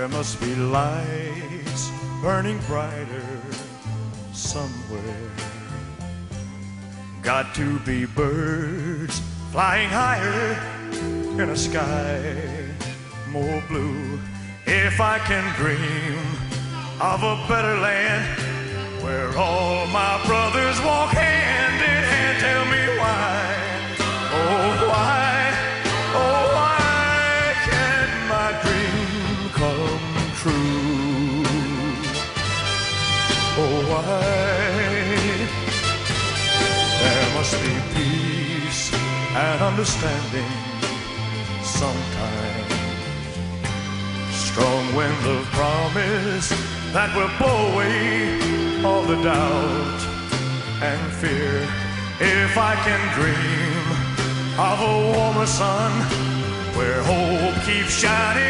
There must be lights burning brighter somewhere. Got to be birds flying higher in a sky more blue. If I can dream of a better land where all my brothers walk hand Oh why? There must be peace and understanding sometime. Strong winds of promise that will blow away all the doubt and fear. If I can dream of a warmer sun where hope keeps shining,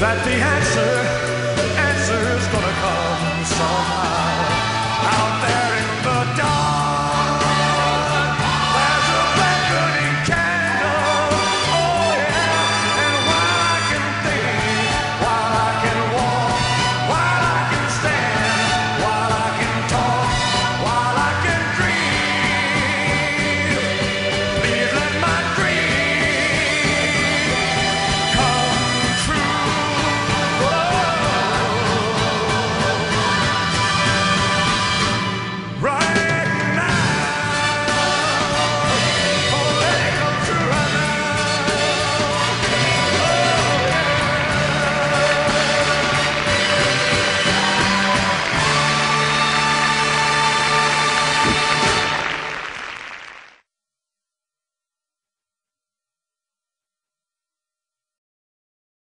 that the answer,